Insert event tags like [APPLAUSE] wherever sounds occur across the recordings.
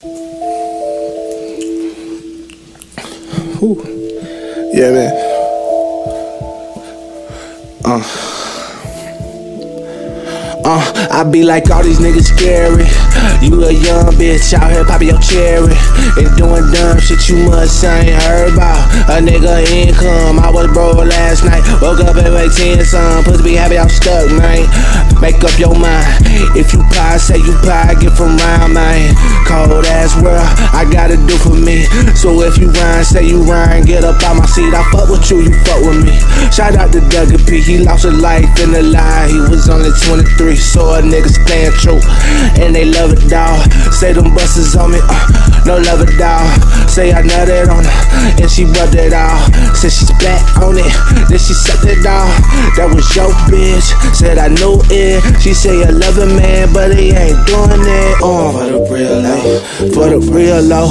Whew. Yeah, man. Uh. Uh, I be like all these niggas scary. You a young bitch out here popping your cherry and doing dumb shit you must ain't heard about. A nigga income. I was broke last night. Woke up at like 10 some. Pussy be happy I'm stuck, man. Make up your mind. If you pie, say you pie, get from round, man. Cold ass world, I gotta do for me. So if you rhyme, say you rhyme, get up out my seat. I fuck with you, you fuck with me. Shout out to Doug P. He lost a life in a lie. He was only 23, so a nigga stand true. And they love it, dawg. Say them buses on me, uh, no love it, dawg. Say I nutted on her, and she rubbed it all. Said she's back on it, then she sucked it off. That was your bitch, said I knew it. She say I love it, man, but he ain't doing it. Uh, for the real low, for the real low,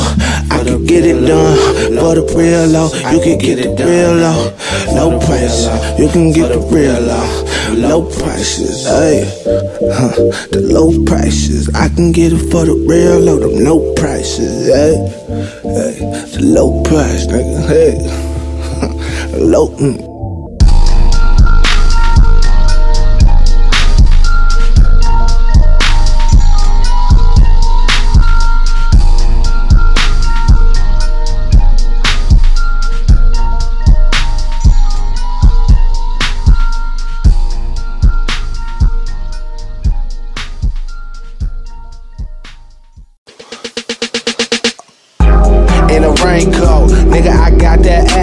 I can get it done. For the real low, you can get it real low. Low price, you can get the real low. Low prices, hey, huh, [LAUGHS] the low prices. I can get it for the real low, them low prices, hey, hey, the low price, nigga, hey, [LAUGHS] low. Mm.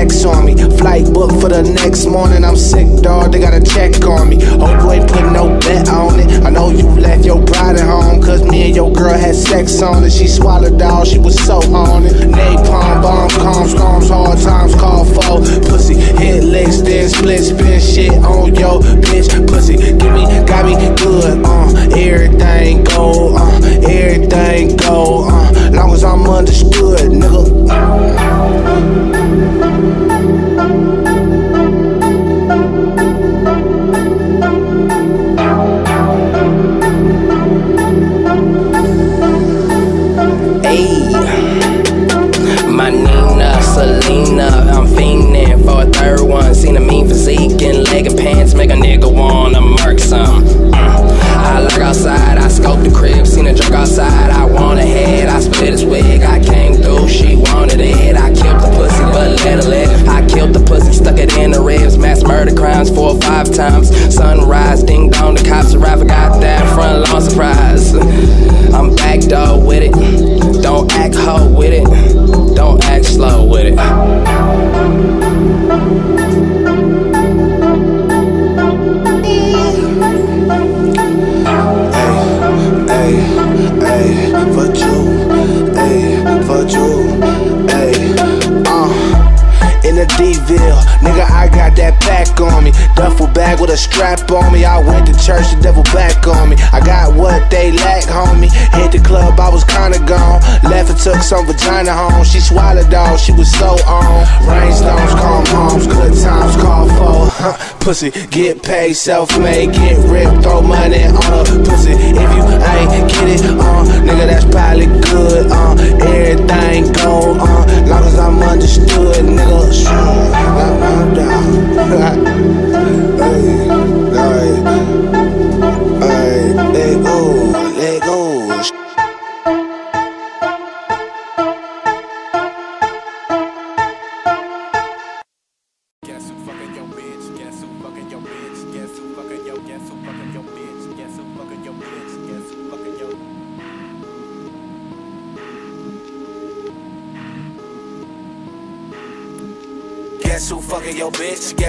Got that X on me. Flight booked for the next morning. I'm sick, dog. They got a check on me. Hope you ain't put no bet on it. I know you left your bride at home. Cause me and your girl had sex on it. She swallowed all, she was so on it. Napalm, bomb, calm, storms, hard times, call for pussy. Hit licks, then split, spin shit on your bitch. Pussy, give me, got me good, uh. Everything go, uh. Everything go, uh. Long as I'm understood, nigga. Ayy. Seen a mean physique and leg and pants, make that me. Duffel bag with a strap on me. I went to church, the devil back on me. I got what they lack, homie. Hit the club, I was kinda gone. Left and took some vagina home. She swallowed all, she was so on. Rainstorms, calm homes, good times, call for. Huh, pussy, get paid, self-made, get ripped, throw money on a pussy. If you ain't get it, uh, nigga, that's probably good, uh. Everything go, uh, long as I'm understood, nigga. Shoo, [LAUGHS] knock. Hey,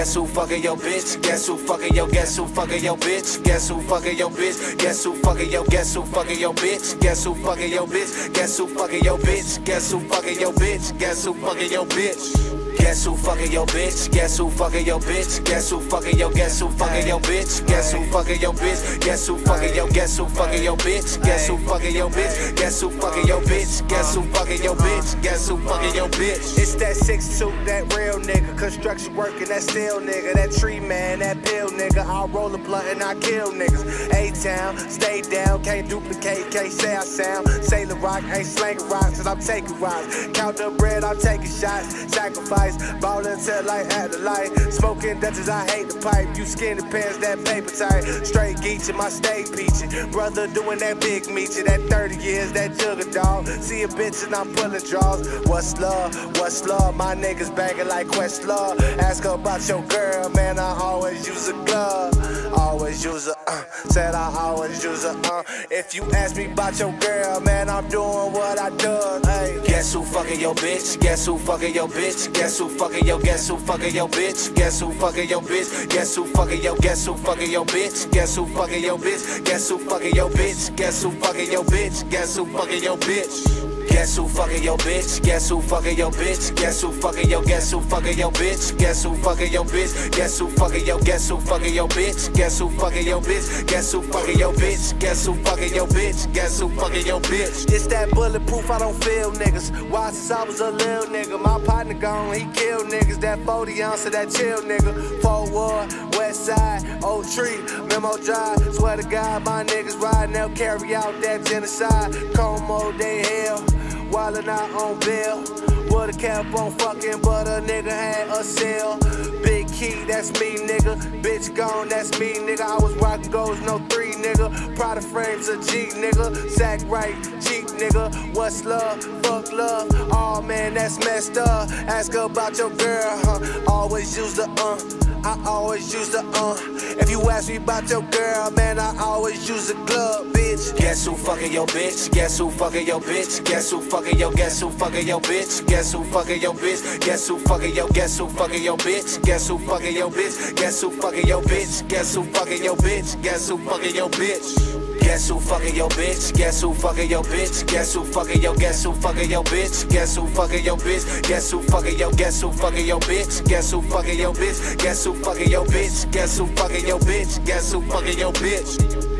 Guess who fucking your bitch? Guess who fucking your guess who fucking your bitch? Guess who fucking your bitch? Guess who fucking your guess who fucking your bitch? Guess who fucking your bitch? Guess who fucking your bitch? Guess who fucking your bitch? Guess who fucking your bitch? Guess who fucking your bitch? Guess who fucking your bitch? Guess who fucking your guess who fucking your bitch? Guess who fucking your bitch? Guess who fucking your guess who fucking your bitch? Guess who fucking your bitch? Guess who fucking your bitch? Guess who fucking your bitch? Guess who fucking your bitch? It's that six two, that real nigga. Construction working, that steel nigga. That tree man, that pill nigga. I'll roll a blunt and I kill niggas. A town, stay down, can't duplicate, can't say I sound. Sailor rock, ain't slanging rocks, cause I'm taking rocks. Count the bread, I'm taking shots. Sacrifice, ballin' until I had the light. Smoking Dutchess, I hate the pipe. You skinny pants, that paper tight. Straight geechin', my stay peachin'. Brother doing that big meat, that 30 years, that jugger dog. See a bitch and I'm pulling draws. What's love? What's love? My niggas banging like Questlove. Ask her about your girl, man. I always use a glove. Always use a uh. Said I always use a uh. If you ask me about your girl, man, I'm doing what I do. Hey. Guess who fucking your bitch? Guess who fucking your bitch? Guess who fucking your guess who fucking your bitch? Guess who fucking your bitch? Guess who fucking your guess who fucking your bitch? Guess who fucking your bitch? Guess who fucking your bitch? Guess who fucking your bitch? Guess who fucking your bitch? Guess who fucking your bitch? Guess who fucking your bitch? Guess who fucking your guess who fucking your bitch? Guess who fucking your bitch? Guess who fucking your guess who fucking your bitch? Guess who fucking your bitch? Guess who fucking your bitch? Guess who fucking your bitch? Guess who fucking your bitch? It's that bulletproof, I don't feel niggas. Why since I was a little nigga? My partner gone, he killed niggas. That 40 ounce of that chill nigga. Fourth Ward, West Side, Old Tree, Memo Drive. Swear to God, my niggas riding, they'll carry out that genocide. Como, they hell. Wildin' out on bail. Would've kept on fucking, but a nigga had a cell. Big key, that's me, nigga. Bitch gone, that's me, nigga. I was rockin' goals, no three, nigga. Prada frames a G, nigga. Sack right, cheap, nigga. What's love? Fuck love. Oh man, that's messed up. Ask about your girl, huh? Always use the uh. I always use the uh. If you ask me about your girl, man, I always use the glove, bitch. Guess who fucking your bitch? Guess who fucking your bitch? Guess who fucking your guess who fucking your bitch? Guess who fucking your bitch? Guess who fucking your guess who fucking your bitch? Guess who fucking your bitch? Guess who fucking your bitch? Guess who fucking your bitch? Guess who fucking your bitch? Guess who fucking your bitch? Guess who fucking your bitch? Guess who fucking your guess who fucking your bitch? Guess who fucking your bitch? Guess who fucking your guess who fucking your bitch? Guess who fucking your bitch? Guess who fucking your bitch? Guess who fucking your bitch? Guess who fucking your bitch?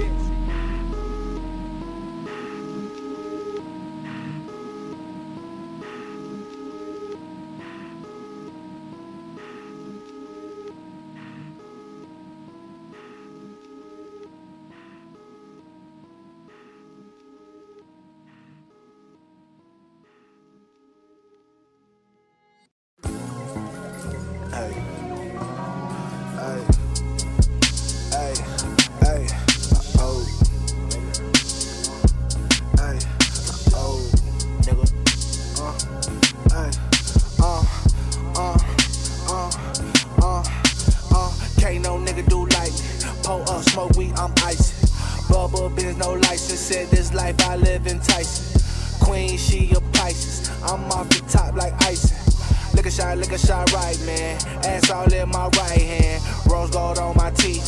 Biz, no license. Said this life I live in Tyson. Queen, she a Pisces. I'm off the top like icing. Lick a shot, lick a shot right, man. Ass all in my right hand. Rose gold on my teeth.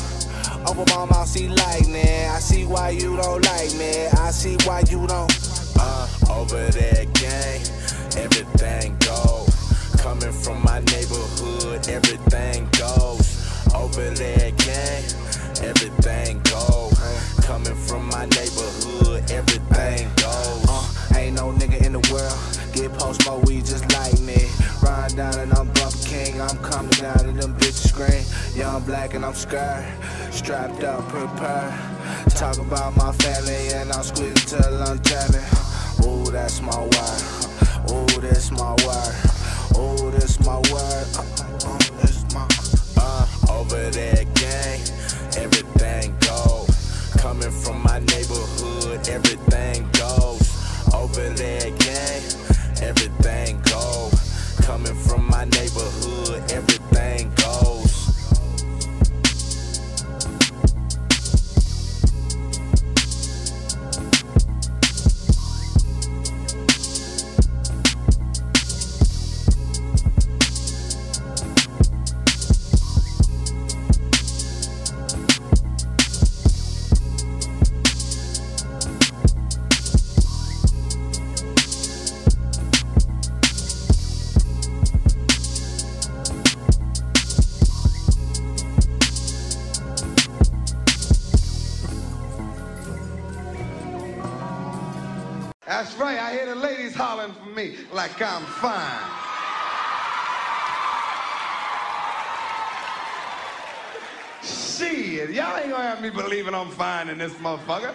Open my mouth, see lightning. I see why you don't like me. I see why you don't. Uh, over there, gang, everything goes. Coming from my neighborhood, everything goes. Over there, gang, everything goes. Coming from my neighborhood, everything goes. Uh, ain't no nigga in the world. Get post more weed just like me. Ride down and I'm bumper king. I'm coming down and them bitches scream. Young black and I'm scared. Strapped up, prepared. Talk about my family and I'm squeezing till I'm jamming. Ooh, that's my word. Ooh, that's my word. Ooh, that's my word. Uh, uh, that's my. Uh, over there, gang, everything. Coming from my neighborhood, everything goes. Over there, gang, everything goes. Coming from my neighborhood, everything have me believing I'm fine in this motherfucker.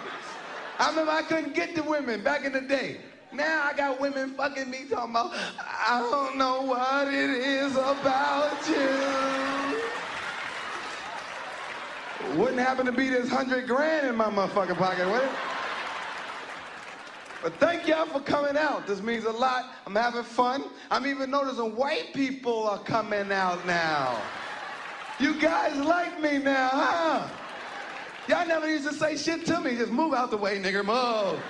I remember I couldn't get to women back in the day. Now I got women fucking me talking about, I don't know what it is about you. Wouldn't happen to be this hundred grand in my motherfucking pocket, would it? But thank y'all for coming out. This means a lot. I'm having fun. I'm even noticing white people are coming out now. You guys like me now, huh? Y'all never used to say shit to me. Just move out the way, nigger. Move.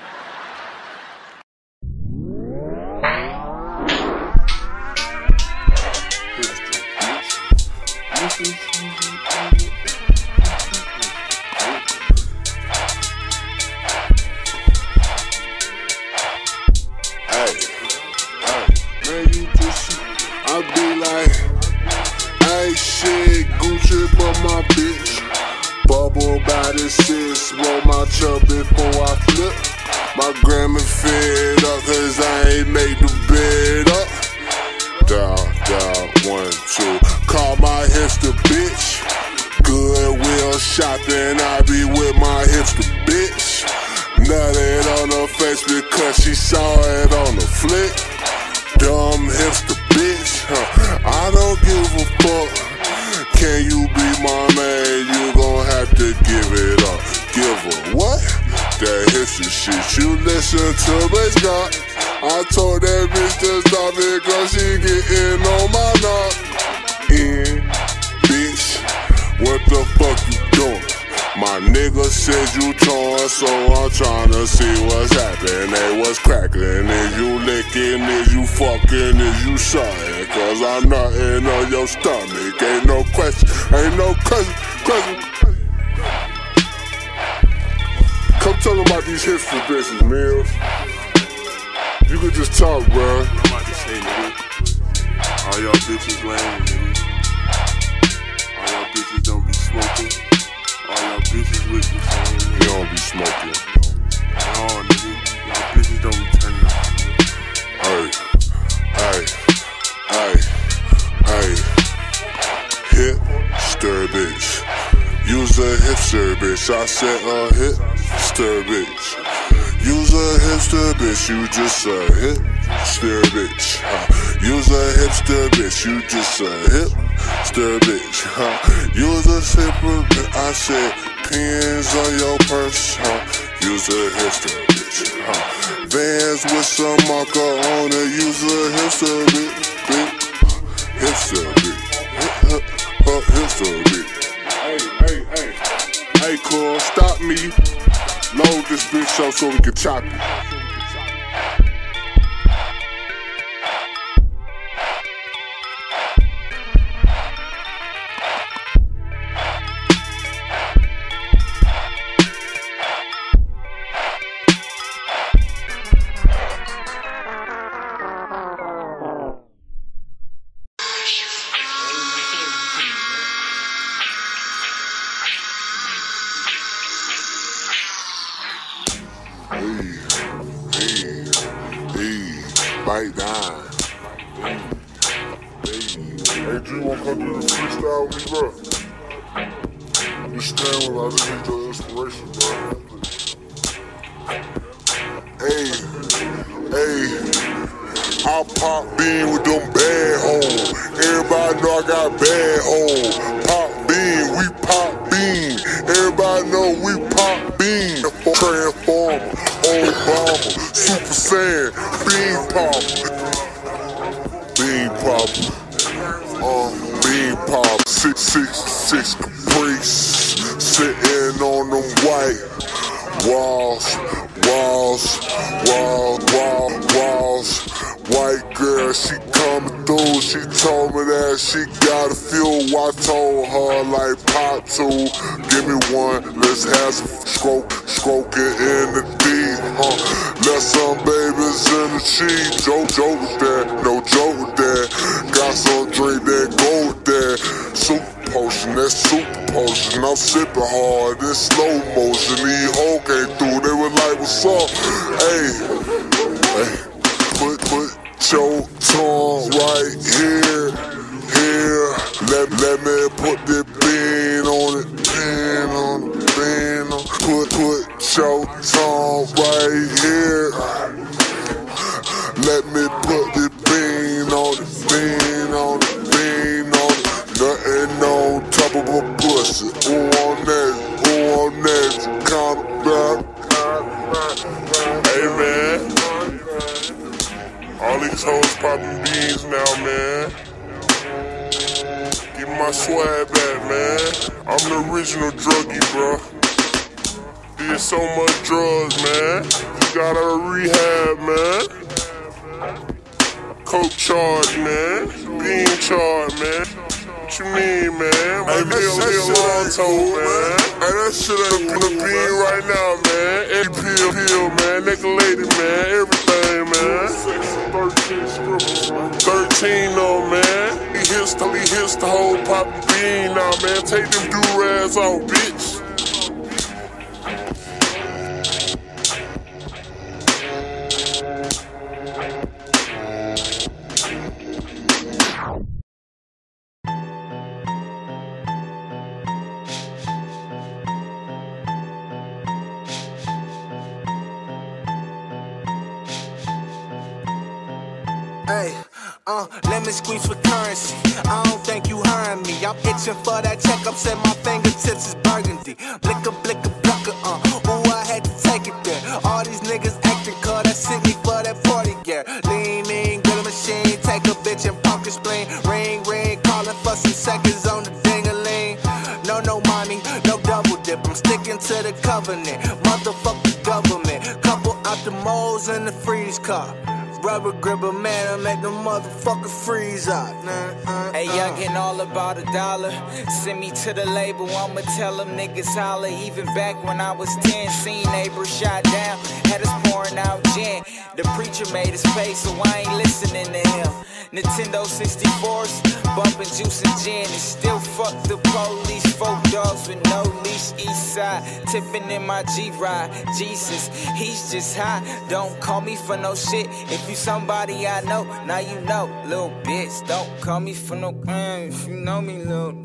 Because she saw it on the flick. Dumb hipster bitch, huh? I don't give a fuck. Can you be my man? You gon' have to give it up. Give her what? That hipster shit you listen to, bitch God. I told that bitch to stop it cause she getting on my said you torn, so I'm tryna see what's happening. What's cracking? Is you licking? Is you fucking? Is you sucking? Cause I'm nothing on your stomach. Ain't no question, ain't no question, question. Come tell them about these hipster bitches, Mills. You could just talk, bro. All y'all bitches lame, nigga. All y'all bitches don't be smoking. All with the same You be smoking. No, nigga. Y'all bitches don't be turning up. Hey, hey, hey, hey. Hip stir bitch. Use a hipster bitch. I said a hipster bitch. Use a hipster bitch. You just a hipster bitch. Huh. Use a hipster bitch. You just a hipster bitch. Huh. Use a hipster bitch. I said pins on your purse. Huh. Use a hipster bitch. Huh. Vans with some marker on it. Use a hipster bitch. bitch. Hipster bitch. Hip- hip- hip- Hipster bitch. Hey, hey, hey. Hey, cool. Stop me. Load this bitch up so we can chop it. No joke that. Got some drink that go with that. Super potion, that super potion. I'm sipping hard in slow motion. These hoes came through. They were like, what's up? Hey, hey. Hey man, all these hoes popping beans now, man. Give me my swag back, man. I'm the original druggie, bro. Did so much drugs, man. You got out of rehab, man. Coke charge, man. Bean charge, man. What you mean, man? Hey, that deal shit long toe, man. Hey, that shit ain't Put a cool, right now, man. Every pill, pill, man. Nigga lady, man. Everything, man. 13 though, man. He hits the, he hits the whole poppin' bean now, man. Take them do-rags off, bitch. Me. I'm itching for that checkup, said my fingertips is burgundy. Blicka, blicka, blicka, uh. Ooh, I had to take it there. All these niggas acting cause that sent me for that party gear. Lean in, get a machine, take a bitch and pump his spleen. Ring, ring, calling for some seconds on the ding-a-ling. No, no, mommy, no double dip. I'm sticking to the covenant. Motherfucker government. Couple out the moles in the freeze car. Rubber gripper, man, I make the motherfucker freeze up. Hey, youngin' all about a dollar. Send me to the label, I'ma tell them niggas holler. Even back when I was 10, seen neighbors shot down, had us pouring out gin. The preacher made us pay, so I ain't listening to him. Nintendo 64s, bumping juice and gin. And still fuck the police, folk dogs with no leash, east side. Tipping in my G ride, Jesus, he's just high. Don't call me for no shit. If you somebody I know, now you know, little bitch. Don't call me for no crime if you know me, little.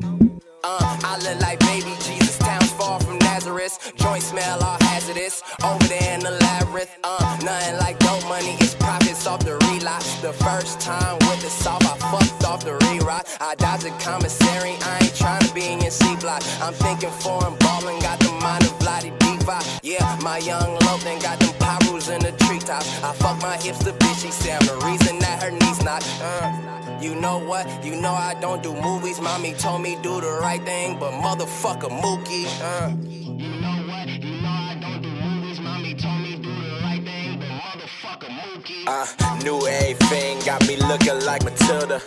Uh, I look like baby Jesus, towns far from Nazareth. Joint smell all hazardous. Over there in the labyrinth, uh, nothing like dope money. It's profits off the relapse. The first time with the soft, I fucked off the re-rock. I dodged the commissary, I ain't trying to be in C block. I'm thinking foreign ballin', got the mind of Vladdy Diva. Yeah, my young Logan got them pyrus in the treetops. I fuck my hipster bitch, she say I'm the reason that her knees not. Uh, you know what? You know I don't do movies. Mommy told me do the right thing, but motherfucker Mookie. Uh. You know what? You know I don't do movies. Mommy told me do the right thing, but motherfucker Mookie. I A thing got me looking like Matilda.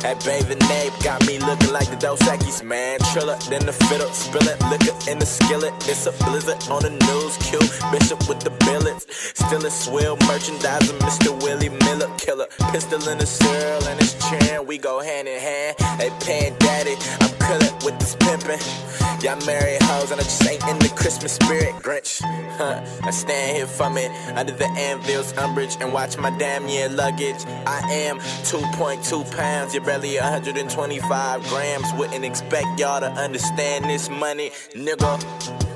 That baby Nape got me looking like the Dos Equis, man. Triller, then the fiddle, spilling liquor in the skillet. It's a blizzard on the news. Q Bishop with the billets. Still a swill merchandising, Mr. Willie Miller killer. Pistol in the cereal and his chin, we go hand in hand. They pan daddy, I'm killing with this pimping. Y'all married hoes and I just ain't in the Christmas spirit, Grinch. Huh, I stand here for me under the anvil's umbrage and watch my damn year luggage. I am 2.2 pounds, you're barely 125 grams. Wouldn't expect y'all to understand this money, nigga.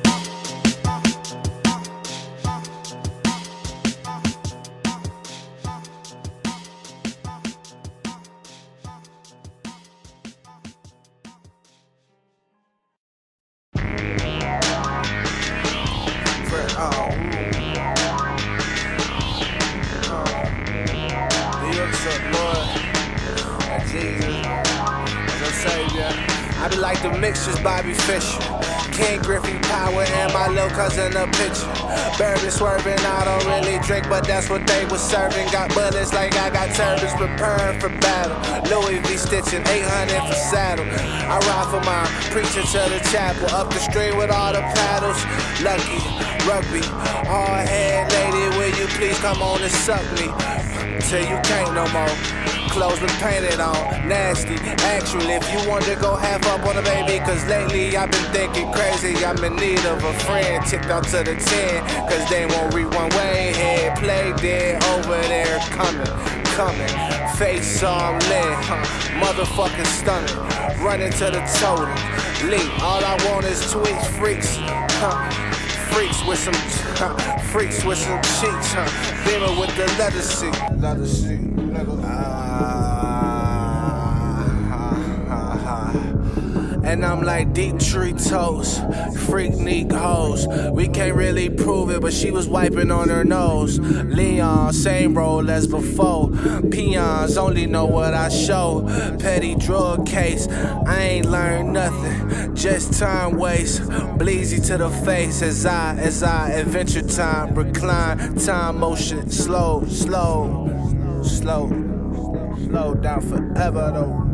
Griffey Power and my little cousin a picture. Barely swerving, I don't really drink, but that's what they was serving. Got bullets like I got turbans preparing for battle. Louis V stitching 800 for saddle. I ride for my preacher to the chapel. Up the street with all the paddles. Lucky, rugby. Hard head lady, will you please come on and suck me? Till you can't no more. Clothes been painted on, nasty. Actually, if you want to go half up on a baby, cause lately I've been thinking crazy. I'm in need of a friend. Ticked out to the 10, cause they won't read one way. Head play dead over there coming. coming. Face on lit, motherfucking stunning. Running to the totem. Leap, all I want is tweets, freaks. Huh. Freaks with some, huh. freaks with some cheeks, huh. Beamer with the nigga. Ah, and I'm like deep tree toes, freak hoes. We can't really prove it, but she was wiping on her nose. Leon, same role as before. Peons only know what I show. Petty drug case, I ain't learned nothing, just time waste. Bleezy to the face as I, as I adventure time, recline, time motion, slow, slow, slow, slow down forever though.